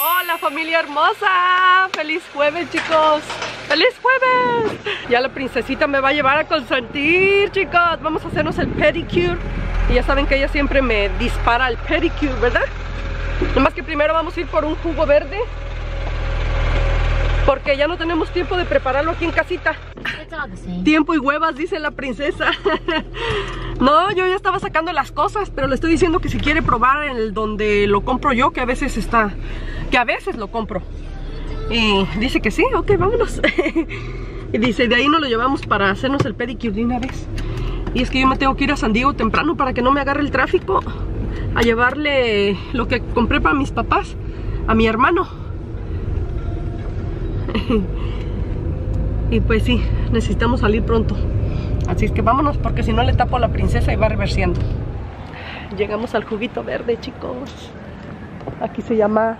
Hola familia hermosa, feliz jueves chicos, feliz jueves. Ya la princesita me va a llevar a consentir chicos, vamos a hacernos el pedicure. Y ya saben que ella siempre me dispara el pedicure, ¿verdad? Nomás que primero vamos a ir por un jugo verde porque ya no tenemos tiempo de prepararlo aquí en casita. Tiempo y huevas, dice la princesa. no, yo ya estaba sacando las cosas, pero le estoy diciendo que si quiere probar el donde lo compro yo, que a veces está, que a veces lo compro. Y dice que sí, ok, vámonos. y dice, de ahí nos lo llevamos para hacernos el pedicure de una vez. Y es que yo me tengo que ir a San Diego temprano para que no me agarre el tráfico. A llevarle lo que compré para mis papás, a mi hermano. y pues sí, necesitamos salir pronto. Así es que vámonos porque si no le tapo a la princesa y va reversiendo. Llegamos al juguito verde, chicos. Aquí se llama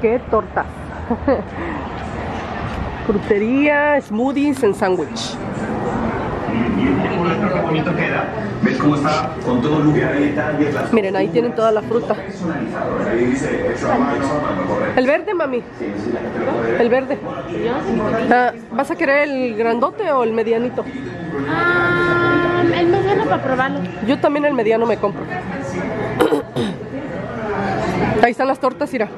¿qué? Tortas. Frutería, smoothies en sándwich. ¿Ves cómo está con todo Miren, ahí tienen toda la fruta. El verde, mami. El verde. Ah, ¿Vas a querer el grandote o el medianito? Ah, el mediano para probarlo. Yo también el mediano me compro. Ahí están las tortas, Ira.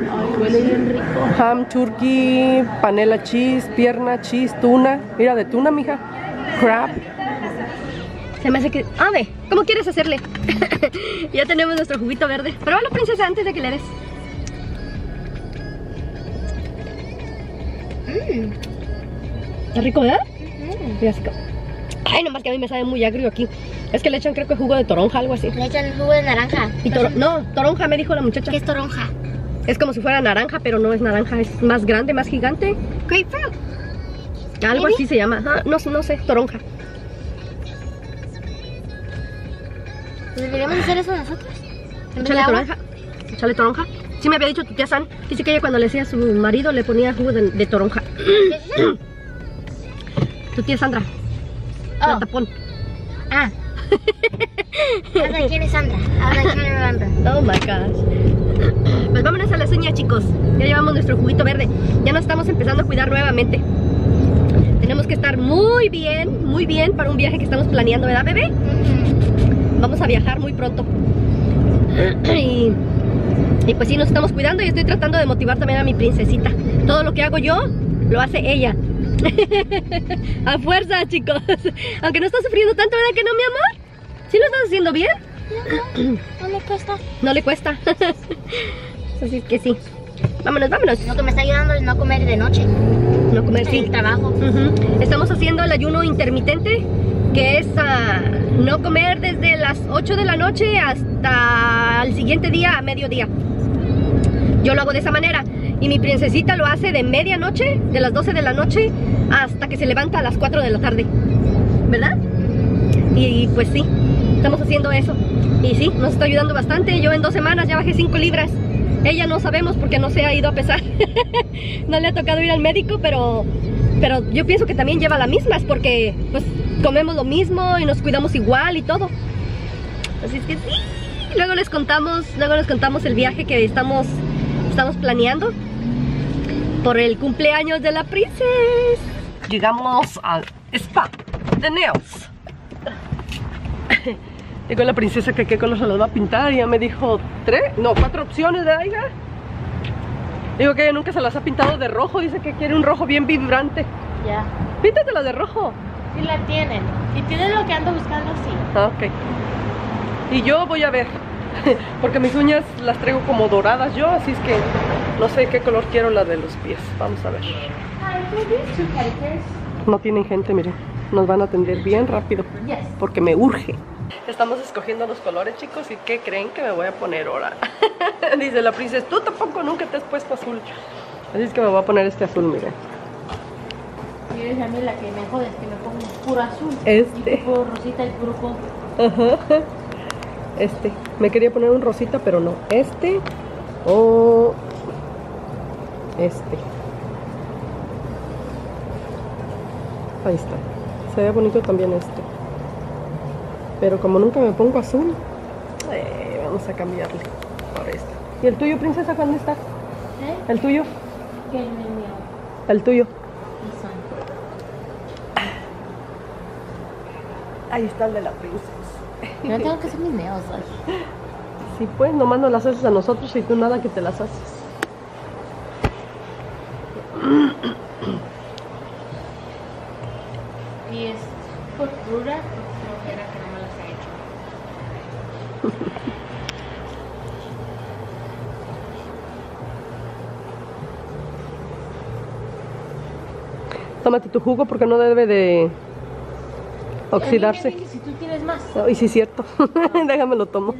Ay, huele bien rico. Ham, turkey, panela cheese, pierna, cheese, tuna. Mira, de tuna, mija. Crab. Se me hace que... Ah, ve, ¿cómo quieres hacerle? ya tenemos nuestro juguito verde. Pruébalo, princesa, antes de que le des. Mm. Está rico, ¿verdad? Así Ay, nomás que a mí me sabe muy agrio aquí. Es que le echan creo que jugo de toronja, algo así. Le echan jugo de naranja. no, toronja me dijo la muchacha. ¿Qué es toronja? Es como si fuera naranja, pero no es naranja, es más grande, más gigante. Grapefruit. Algo así se llama. Ah, no, no sé, toronja. ¿Deberíamos hacer eso nosotros? Échale toronja. Échale toronja. Sí me había dicho tu tía San. Dice que ella cuando le hacía a su marido le ponía jugo de, toronja. Tu tía Sandra. Oh. tapón. Ah. ¿quién es Sandra? Ahora remember. Oh my gosh. Pues vámonos a la seña, chicos. Ya llevamos nuestro juguito verde. Ya nos estamos empezando a cuidar nuevamente. Tenemos que estar muy bien, muy bien para un viaje que estamos planeando, ¿verdad, bebé? Vamos a viajar muy pronto. y, pues sí, nos estamos cuidando y estoy tratando de motivar también a mi princesita. Todo lo que hago yo, lo hace ella. a fuerza, chicos. Aunque no está sufriendo tanto, ¿verdad que no, mi amor? ¿Sí lo estás haciendo bien? No, no le cuesta. No le cuesta. Así que sí. Vámonos, vámonos. Lo que me está ayudando es no comer de noche. No comer, sí. El trabajo. Estamos haciendo el ayuno intermitente, que es ah, no comer desde las 8 de la noche hasta el siguiente día a mediodía. Yo lo hago de esa manera. Y mi princesita lo hace de medianoche, de las 12 de la noche, hasta que se levanta a las 4 de la tarde. ¿Verdad? Y pues sí, estamos haciendo eso. Y sí, nos está ayudando bastante. Yo en dos semanas ya bajé 5 libras. Ella no sabemos porque no se ha ido a pesar. no le ha tocado ir al médico, pero, pero yo pienso que también lleva la misma. Es porque pues comemos lo mismo y nos cuidamos igual y todo. Así es que sí. Luego les contamos, luego les contamos el viaje que estamos, estamos planeando por el cumpleaños de la princesa. Llegamos al spa de Nails. Llegó la princesa que qué color se los va a pintar y ya me dijo tres, no, cuatro opciones de aiga. Digo que ella nunca se las ha pintado de rojo, dice que quiere un rojo bien vibrante. Ya. Píntatela de rojo. Sí la tienen. Y tienen lo que ando buscando, sí. Ah, ok. Y yo voy a ver. Porque mis uñas las traigo como doradas yo, así es que no sé qué color quiero la de los pies. Vamos a ver. No tienen gente, miren. Nos van a atender bien rápido. Porque me urge. Estamos escogiendo los colores, chicos. ¿Y qué creen que me voy a poner ahora? Dice la princesa, tú tampoco nunca te has puesto azul. Así es que me voy a poner este azul, miren. Y a mí la que me jode es que me pongo puro azul. Este. Y puro rosita y puro. Ajá. Este. Me quería poner un rosita, pero no. Este o este. Ahí está. Se ve bonito también este. Pero como nunca me pongo azul, eh, vamos a cambiarle por este. ¿Y el tuyo, princesa, cuándo está? ¿Eh? ¿El tuyo? ¿Qué es mi mío? El tuyo. Ahí está el de la princesa. Yo tengo que hacer mis hoy. Sí, pues, nomás nos las haces a nosotros y tú nada que te las haces. Y es por dura, por flojera que no me las he hecho. Tómate tu jugo porque no debe de oxidarse. Si tú tienes más. Ay, sí, es cierto. Déjame lo tomo.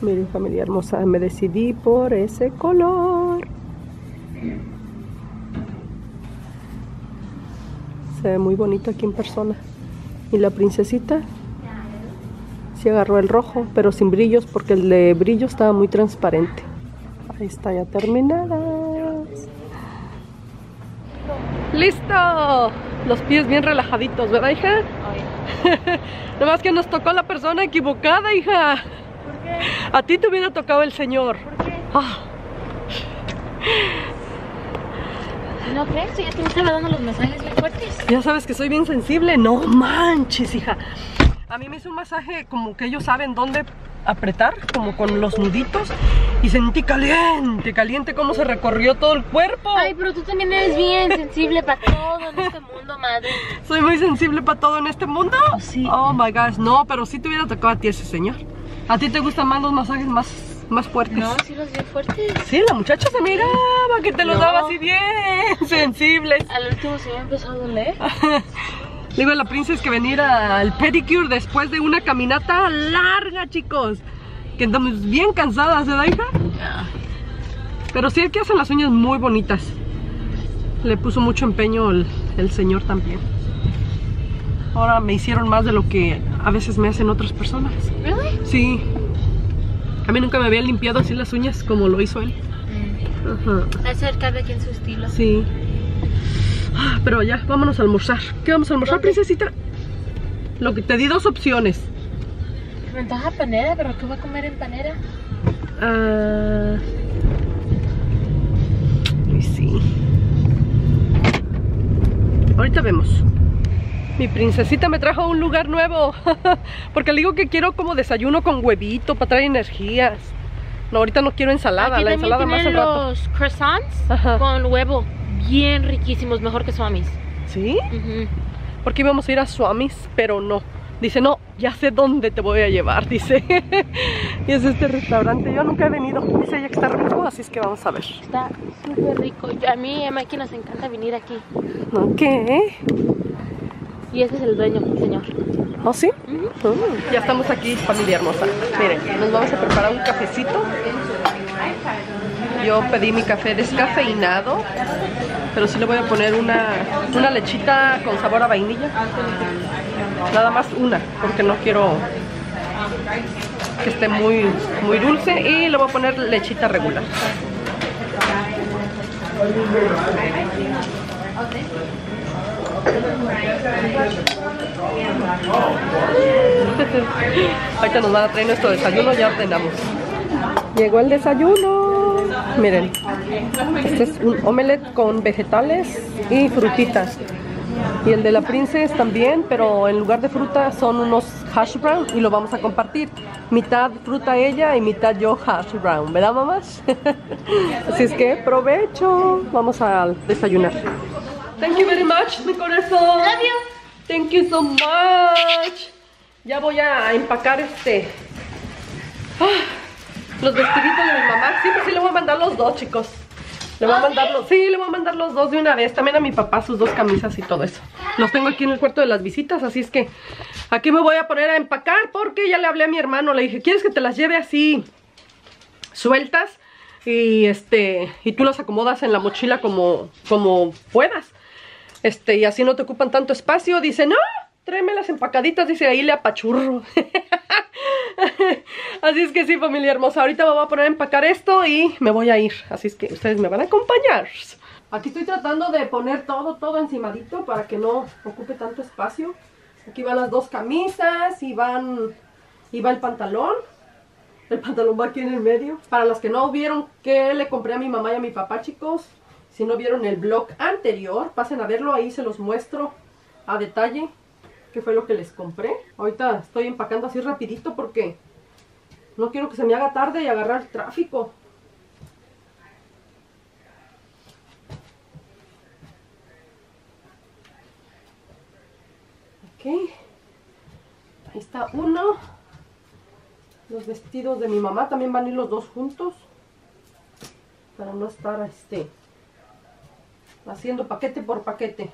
Miren, familia hermosa, me decidí por ese color. Se ve muy bonito aquí en persona. Y la princesita sí agarró el rojo, pero sin brillos porque el de brillo estaba muy transparente. Ahí está ya terminada. ¡Listo! Los pies bien relajaditos, ¿verdad, hija? Nomás que nos tocó la persona equivocada, hija. ¿Por qué? A ti te hubiera tocado el señor. ¿Por qué? Ah, ¿No crees? Ya te me estaba dando los masajes bien fuertes. ya sabes que soy bien sensible. No manches, hija. A mí me hizo un masaje como que ellos saben dónde apretar, como con los nuditos. Y sentí caliente, caliente como se recorrió todo el cuerpo. Ay, pero tú también eres bien sensible para todo en este mundo, madre. Soy muy sensible para todo en este mundo. Oh, sí. Oh my gosh, no, pero sí te hubiera tocado a ti ese señor. ¿A ti te gustan más los masajes más, más fuertes? No, sí los bien fuertes. Sí, la muchacha se miraba que te los No. daba así bien sensibles. Al último se me empezó a doler. Le digo a la princesa que venir al pedicure después de una caminata larga, chicos. Que andamos bien cansadas, ¿verdad, hija? Pero sí, el que hace las uñas muy bonitas. Le puso mucho empeño el, el señor también. Ahora me hicieron más de lo que a veces me hacen otras personas. ¿Really? Sí. A mí nunca me habían limpiado así las uñas como lo hizo él. Ajá. Hacer cada quien su estilo. Sí. Ah, Pero ya, vámonos a almorzar. ¿Qué vamos a almorzar, ¿Dónde? princesita? Lo que te di dos opciones. Me antoja panera, pero ¿qué voy a comer en panera? Ah. Sí. Ahorita vemos. Mi princesita me trajo a un lugar nuevo. Porque le digo que quiero como desayuno con huevito para traer energías. No, ahorita no quiero ensalada. Aquí la ensalada más al rato. los croissants Ajá. con huevo. Bien riquísimos, mejor que Swamis. ¿Sí? Porque íbamos a ir a Swamis, pero no. Dice, no, ya sé dónde te voy a llevar, dice. y es este restaurante. Yo nunca he venido. Dice ella que está rico, así es que vamos a ver. Está súper rico. A mí y a Mikey nos encanta venir aquí. Ok. Y ese es el dueño, señor. ¿Oh, sí? Mm. Ya estamos aquí, familia hermosa. Miren, nos vamos a preparar un cafecito. Yo pedí mi café descafeinado, pero sí le voy a poner una, una lechita con sabor a vainilla. Nada más una, porque no quiero que esté muy, muy dulce. Y le voy a poner lechita regular. Ahorita nos van a traer nuestro desayuno, ya ordenamos. Llegó el desayuno. Miren, este es un omelette con vegetales y frutitas. Y el de la princesa también, pero en lugar de fruta son unos hash brown y lo vamos a compartir. Mitad fruta ella y mitad yo hash brown, ¿verdad mamás? Así es que provecho. Vamos a desayunar. Thank you very much, mi corazón. Love you. Thank you so much. Ya voy a empacar este. ah, los vestiditos de mi mamá. Sí, pues sí le voy a mandar los dos, chicos. Le voy a mandar los, sí, le voy a mandar los dos de una vez. También a mi papá sus dos camisas y todo eso. Los tengo aquí en el cuarto de las visitas, así es que aquí me voy a poner a empacar porque ya le hablé a mi hermano. Le dije, ¿quieres que te las lleve así sueltas? Y este, y tú las acomodas en la mochila como, como puedas. Este, y así no te ocupan tanto espacio. Dice, no, tráeme las empacaditas. Dice, ahí le apachurro. así es que sí, familia hermosa. Ahorita me voy a poner a empacar esto y me voy a ir. Así es que ustedes me van a acompañar. Aquí estoy tratando de poner todo, todo encimadito para que no ocupe tanto espacio. Aquí van las dos camisas y van, y va el pantalón. El pantalón va aquí en el medio. Para los que no vieron que le compré a mi mamá y a mi papá, chicos. Si no vieron el blog anterior, pasen a verlo. Ahí se los muestro a detalle qué fue lo que les compré. Ahorita estoy empacando así rapidito porque no quiero que se me haga tarde y agarrar tráfico. Ok. Ahí está uno. Los vestidos de mi mamá también van a ir los dos juntos. Para no estar este haciendo paquete por paquete.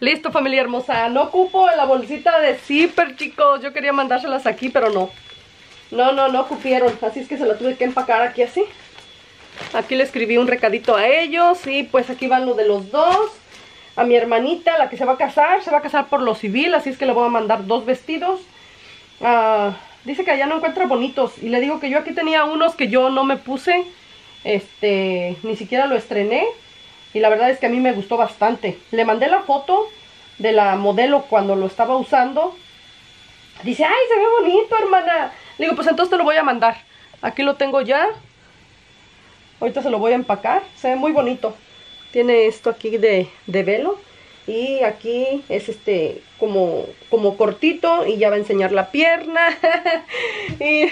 Listo familia hermosa, no ocupo la bolsita de zipper chicos, yo quería mandárselas aquí pero no No, no, no ocupieron, así es que se la tuve que empacar aquí así Aquí le escribí un recadito a ellos y pues aquí van los de los dos A mi hermanita, la que se va a casar, se va a casar por lo civil, así es que le voy a mandar dos vestidos uh, Dice que allá no encuentra bonitos y le digo que yo aquí tenía unos que yo no me puse Este, ni siquiera lo estrené y la verdad es que a mí me gustó bastante. Le mandé la foto de la modelo cuando lo estaba usando. Dice, ay, se ve bonito, hermana. Digo, pues entonces te lo voy a mandar. Aquí lo tengo ya. Ahorita se lo voy a empacar. Se ve muy bonito. Tiene esto aquí de, de velo. Y aquí es este como, como cortito y ya va a enseñar la pierna. y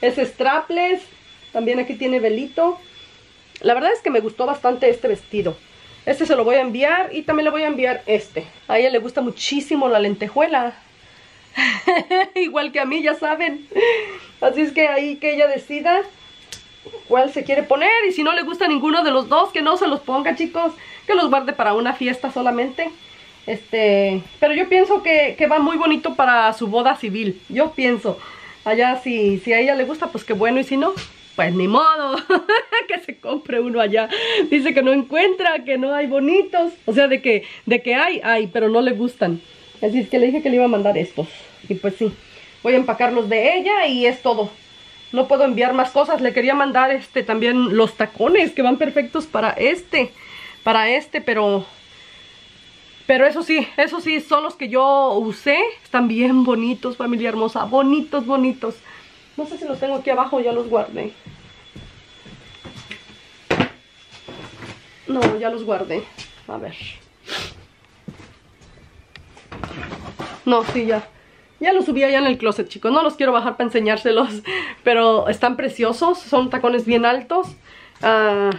es strapless. También aquí tiene velito. La verdad es que me gustó bastante este vestido. Este se lo voy a enviar y también le voy a enviar este. A ella le gusta muchísimo la lentejuela. Igual que a mí, ya saben. Así es que ahí que ella decida cuál se quiere poner. Y si no le gusta ninguno de los dos, que no se los ponga, chicos. Que los guarde para una fiesta solamente. Este, pero yo pienso que, que va muy bonito para su boda civil. Yo pienso. Allá si, si a ella le gusta, pues qué bueno. Y si no, pues ni modo, que se compre uno allá. Dice que no encuentra, que no hay bonitos. O sea, de que, de que hay, hay, pero no le gustan. Así es que le dije que le iba a mandar estos. Y pues sí, voy a empacarlos de ella y es todo. No puedo enviar más cosas. Le quería mandar este también los tacones que van perfectos para este. Para este, pero... Pero eso sí, eso sí, son los que yo usé. Están bien bonitos, familia hermosa. Bonitos, bonitos. No sé si los tengo aquí abajo, ya los guardé. No, ya los guardé. A ver. No, sí, ya. Ya los subí allá en el closet, chicos. No los quiero bajar para enseñárselos. Pero están preciosos. Son tacones bien altos. Ah,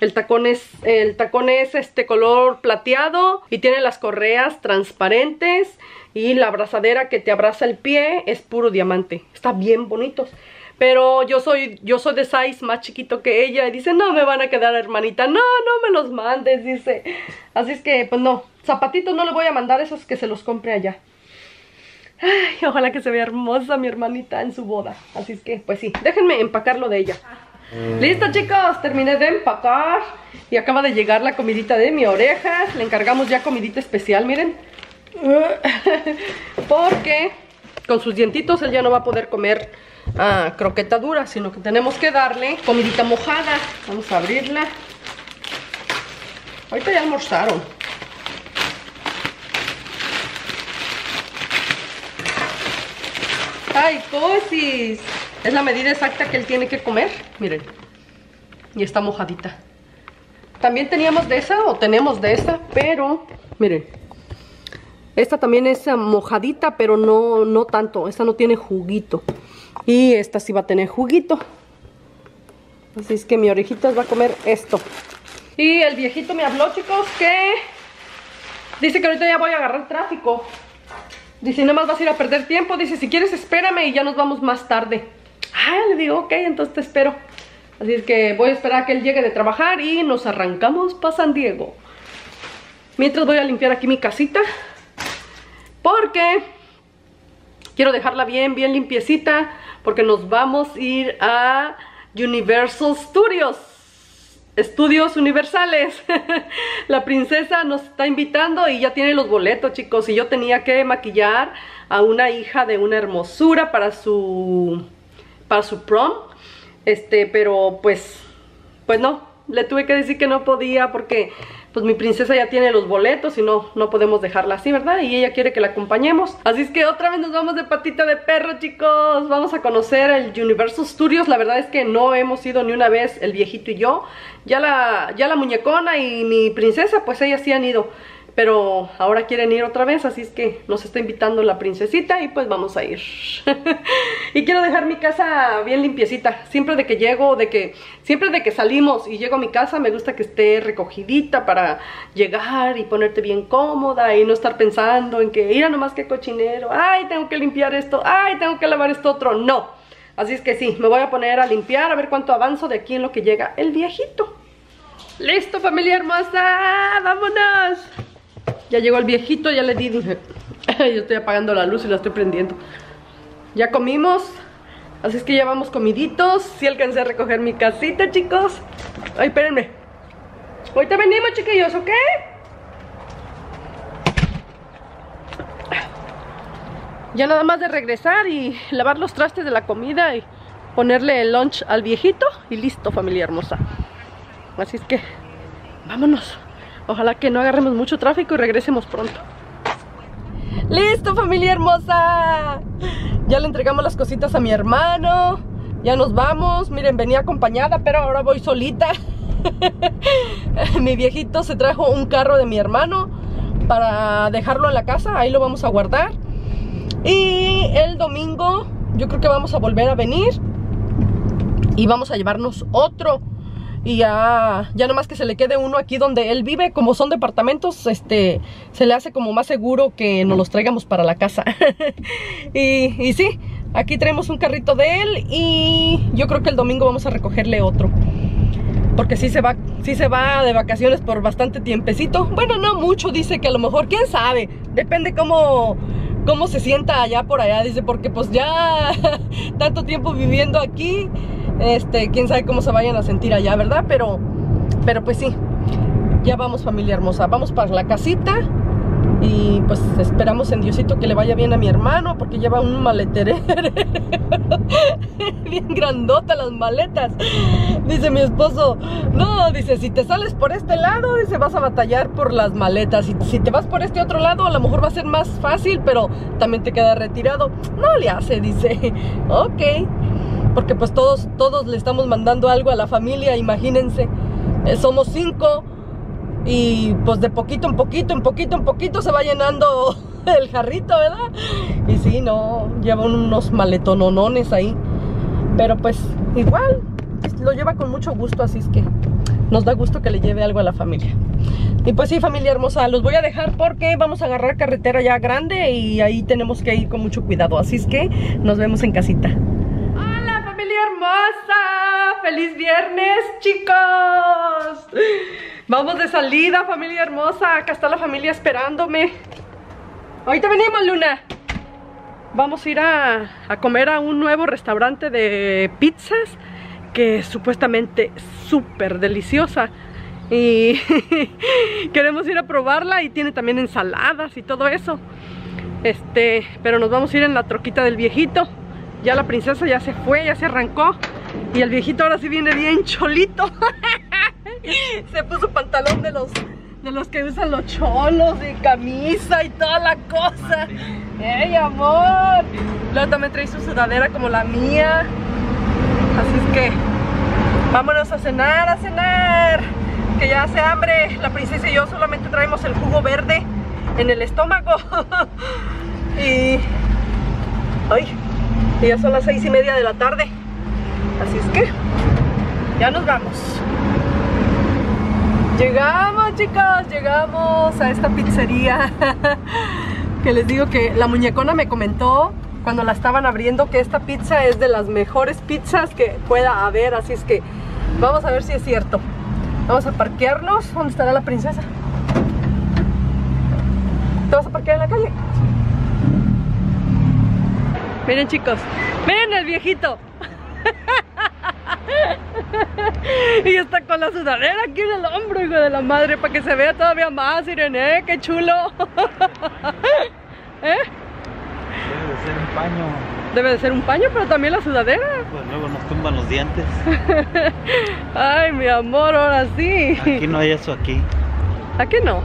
el tacón es, el tacón es este color plateado y tiene las correas transparentes y la abrazadera que te abraza el pie es puro diamante. Está bien bonitos. Pero yo soy, yo soy de size más chiquito que ella y dice, no me van a quedar hermanita, no, no me los mandes, dice. Así es que, pues no, zapatitos no le voy a mandar esos que se los compre allá. Ay, ojalá que se vea hermosa mi hermanita en su boda. Así es que, pues sí, déjenme empacarlo de ella. Listo chicos, terminé de empacar y acaba de llegar la comidita de mi oreja. Le encargamos ya comidita especial, miren. Porque con sus dientitos él ya no va a poder comer uh, croqueta dura, sino que tenemos que darle comidita mojada. Vamos a abrirla. Ahorita ya almorzaron. ¡Ay! Es la medida exacta que él tiene que comer. Miren. Y está mojadita. También teníamos de esa, o tenemos de esa, pero... Miren. Esta también es mojadita, pero no, no tanto. Esta no tiene juguito. Y esta sí va a tener juguito. Así es que mi orejita va a comer esto. Y el viejito me habló, chicos, que... Dice que ahorita ya voy a agarrar tráfico. Dice, no más vas a ir a perder tiempo. Dice, si quieres espérame y ya nos vamos más tarde. Ah, le digo, ok, entonces te espero. Así es que voy a esperar a que él llegue de trabajar y nos arrancamos para San Diego. Mientras voy a limpiar aquí mi casita. Porque quiero dejarla bien, bien limpiecita. Porque nos vamos a ir a Universal Studios. Estudios Universales. la princesa nos está invitando y ya tiene los boletos, chicos. Y yo tenía que maquillar a una hija de una hermosura para su para su prom. Este, pero pues pues no, le tuve que decir que no podía porque pues mi princesa ya tiene los boletos y no, no podemos dejarla así, ¿verdad? Y ella quiere que la acompañemos. Así es que otra vez nos vamos de patita de perro, chicos. Vamos a conocer el Universal Studios. La verdad es que no hemos ido ni una vez el viejito y yo. Ya la, ya la muñecona y mi princesa, pues ellas sí han ido pero ahora quieren ir otra vez, así es que nos está invitando la princesita y pues vamos a ir. y quiero dejar mi casa bien limpiecita, siempre de que llego, de que siempre de que salimos y llego a mi casa me gusta que esté recogidita para llegar y ponerte bien cómoda y no estar pensando en que, mira nomás que cochinero, ay, tengo que limpiar esto, ay, tengo que lavar esto otro, no. Así es que sí, me voy a poner a limpiar, a ver cuánto avanzo de aquí en lo que llega el viejito. ¡Listo, familia hermosa! ¡Vámonos! Ya llegó el viejito, ya le di, yo estoy apagando la luz y la estoy prendiendo. Ya comimos, así es que ya vamos comiditos. Si alcancé a recoger mi casita, chicos. Ay, espérenme. Ahorita venimos, chiquillos, ¿ok? Ya nada más de regresar y lavar los trastes de la comida y ponerle el lunch al viejito y listo, familia hermosa. Así es que, vámonos. Ojalá que no agarremos mucho tráfico y regresemos pronto. ¡Listo, familia hermosa! Ya le entregamos las cositas a mi hermano. Ya nos vamos. Miren, venía acompañada, pero ahora voy solita. mi viejito se trajo un carro de mi hermano para dejarlo en la casa. Ahí lo vamos a guardar. Y el domingo yo creo que vamos a volver a venir. Y vamos a llevarnos otro y ya, ya nomás que se le quede uno aquí donde él vive, como son departamentos, este, se le hace como más seguro que nos los traigamos para la casa. y, y sí, aquí traemos un carrito de él y yo creo que el domingo vamos a recogerle otro. Porque sí se va, sí se va de vacaciones por bastante tiempecito. Bueno, no mucho, dice que a lo mejor, quién sabe, depende cómo, cómo se sienta allá por allá, dice, porque pues ya tanto tiempo viviendo aquí, este, quién sabe cómo se vayan a sentir allá, ¿verdad? Pero, pero pues sí, ya vamos familia hermosa, vamos para la casita y pues esperamos en Diosito que le vaya bien a mi hermano porque lleva un maletero bien grandota las maletas. Dice mi esposo, no, dice, si te sales por este lado, dice, vas a batallar por las maletas. Y si te vas por este otro lado, a lo mejor va a ser más fácil, pero también te queda retirado. No le hace, dice, ok porque pues todos, todos le estamos mandando algo a la familia, imagínense, eh, somos cinco y pues de poquito en poquito, en poquito en poquito se va llenando el jarrito, ¿verdad? Y sí, no, llevan unos maletononones ahí, pero pues igual lo lleva con mucho gusto, así es que nos da gusto que le lleve algo a la familia. Y pues sí, familia hermosa, los voy a dejar porque vamos a agarrar carretera ya grande y ahí tenemos que ir con mucho cuidado. Así es que nos vemos en casita hermosa! ¡Feliz viernes, chicos! Vamos de salida, familia hermosa. Acá está la familia esperándome. Ahorita venimos, Luna. Vamos a ir a, comer a un nuevo restaurante de pizzas que es supuestamente súper deliciosa. Y queremos ir a probarla y tiene también ensaladas y todo eso. Este, pero nos vamos a ir en la troquita del viejito. Ya la princesa ya se fue, ya se arrancó. Y el viejito ahora sí viene bien cholito. se puso pantalón de los, de los que usan los cholos y camisa y toda la cosa. ¡Ey, amor! Luego también trae su sudadera como la mía. Así es que vámonos a cenar, a cenar. Que ya hace hambre. La princesa y yo solamente traemos el jugo verde en el estómago. y... ¡Ay! Y ya son las seis y media de la tarde. Así es que ya nos vamos. Llegamos chicos, llegamos a esta pizzería que les digo que la muñecona me comentó cuando la estaban abriendo que esta pizza es de las mejores pizzas que pueda haber, así es que vamos a ver si es cierto. Vamos a parquearnos, ¿dónde estará la princesa? ¿Te vas a parquear en la calle? Miren chicos, miren el viejito. y está con la sudadera aquí en el hombro, hijo de la madre, para que se vea todavía más, Irene, qué chulo. ¿Eh? Debe de ser un paño. Debe de ser un paño, pero también la sudadera. Pues luego nos tumban los dientes. Ay, mi amor, ahora sí. Aquí no hay eso aquí. Aquí no.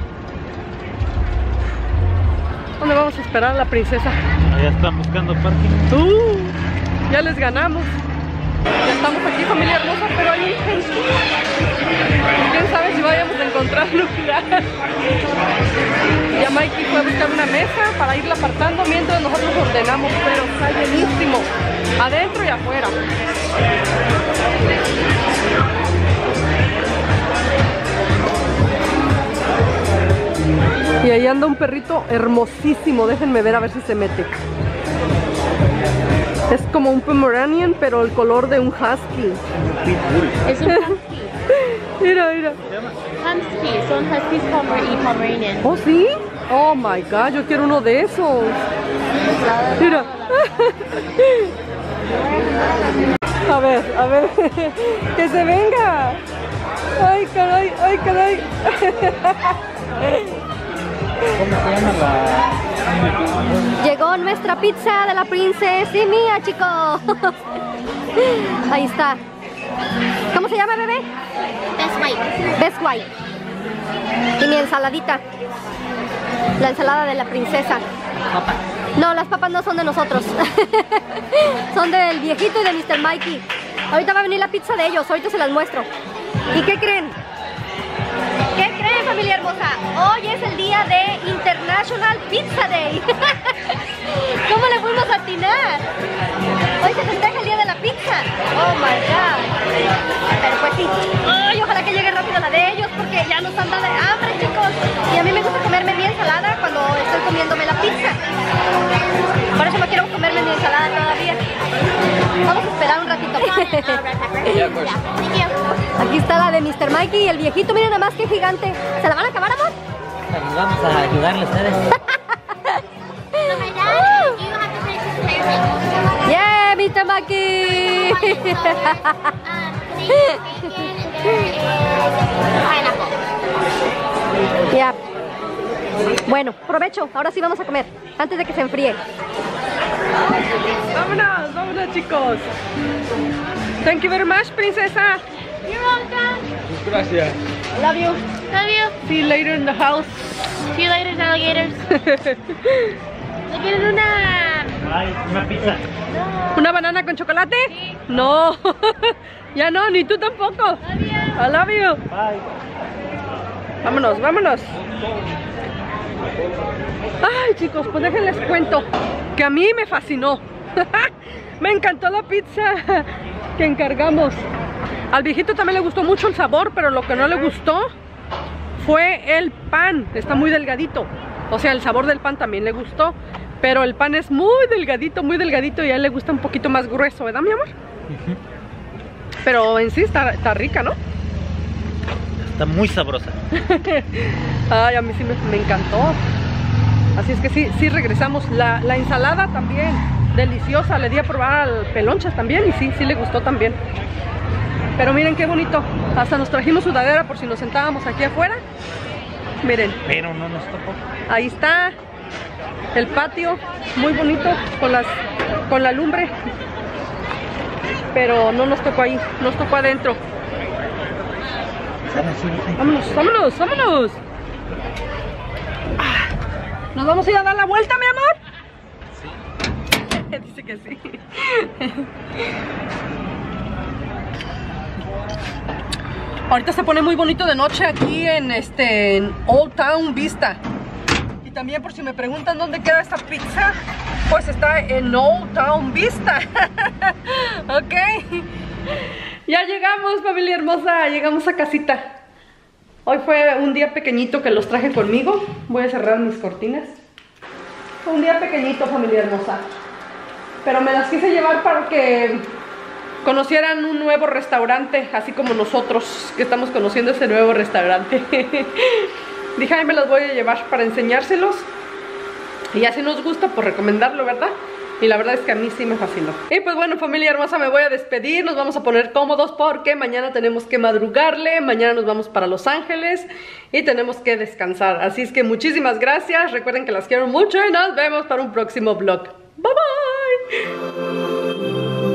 ¿Dónde vamos a esperar a la princesa? Allá están buscando parking. Uh, ya les ganamos. Ya estamos aquí, familia hermosa, pero hay gente. ¿Quién sabe si vayamos a encontrar lugar? Ya Mikey fue a buscar una mesa para irla apartando mientras nosotros ordenamos, pero está llenísimo. Adentro y afuera. Ahí anda un perrito hermosísimo. Déjenme ver a ver si se mete. Es como un Pomeranian, pero el color de un Husky. Es un husky. Mira, mira. Husky, son huskies pomer y pomeranian. ¿Oh, sí? Oh my god, yo quiero uno de esos. Mira. A ver, a ver. Que se venga. Ay, caray, ay, caray. ¿Cómo se llama la...? Llegó nuestra pizza de la princesa y mía, chicos. Ahí está. ¿Cómo se llama, bebé? Best white. Best White. Y mi ensaladita. La ensalada de la princesa. No, las papas no son de nosotros. son del viejito y de Mr. Mikey. Ahorita va a venir la pizza de ellos, ahorita se las muestro. ¿Y qué creen? ¿Qué creen, familia hermosa? Hoy es el día de International Pizza Day. ¿Cómo le fuimos a atinar? Hoy se festeja el día de la pizza. Oh my god. Pero pues sí. Ay, ojalá que llegue rápido la de ellos porque ya nos anda de hambre. Y a mí me gusta comerme mi ensalada cuando estoy comiéndome la pizza. Por eso no quiero comerme mi ensalada todavía. Vamos a esperar un ratito. Aquí está la de Mr. Mikey y el viejito, miren nada más que gigante. ¿Se la van a acabar, amor? Vamos a ayudarle a ustedes. ¡Yeah, Mr. Mikey! Ya. Bueno, provecho. Ahora sí vamos a comer. Antes de que se enfríe. Vámonos, vámonos, chicos. Thank you very much, princesa. You're welcome. Gracias. Love you. Love you. See you later in the house. See you later, alligators. ¿Me quieres una? Ay, una pizza. ¿Una banana con chocolate? No. ya no, ni tú tampoco. I love you. Bye. Vámonos, vámonos. Ay, chicos, pues déjenles cuento que a mí me fascinó. me encantó la pizza que encargamos. Al viejito también le gustó mucho el sabor, pero lo que no le gustó fue el pan. Está muy delgadito. O sea, el sabor del pan también le gustó. Pero el pan es muy delgadito, muy delgadito y a él le gusta un poquito más grueso, ¿verdad, mi amor? Pero en sí está, está rica, ¿no? Está muy sabrosa. Ay, a mí sí me, me encantó. Así es que sí, sí regresamos. La, la ensalada también, deliciosa. Le di a probar al pelonchas también y sí, sí le gustó también. Pero miren qué bonito. Hasta nos trajimos sudadera por si nos sentábamos aquí afuera. Miren, Pero no nos tocó. ahí está el patio, muy bonito, con, las, con la lumbre. Pero no nos tocó ahí, nos tocó adentro. Vámonos, vámonos, vámonos. Ah, ¿Nos vamos a ir a dar la vuelta, mi amor? Sí. Dice que sí. Ahorita se pone muy bonito de noche aquí en este en Old Town Vista. Y también por si me preguntan dónde queda esta pizza, pues está en Old Town Vista. ok. Ya llegamos, familia hermosa, llegamos a casita. Hoy fue un día pequeñito que los traje conmigo. Voy a cerrar mis cortinas. Un día pequeñito, familia hermosa. Pero me las quise llevar para que conocieran un nuevo restaurante, así como nosotros que estamos conociendo ese nuevo restaurante. Dije, me las voy a llevar para enseñárselos. Y así nos gusta, por recomendarlo, ¿verdad? Y la verdad es que a mí sí me fascinó. Y pues bueno, familia hermosa, me voy a despedir. Nos vamos a poner cómodos porque mañana tenemos que madrugarle. Mañana nos vamos para Los Ángeles y tenemos que descansar. Así es que muchísimas gracias. Recuerden que las quiero mucho y nos vemos para un próximo vlog. Bye bye.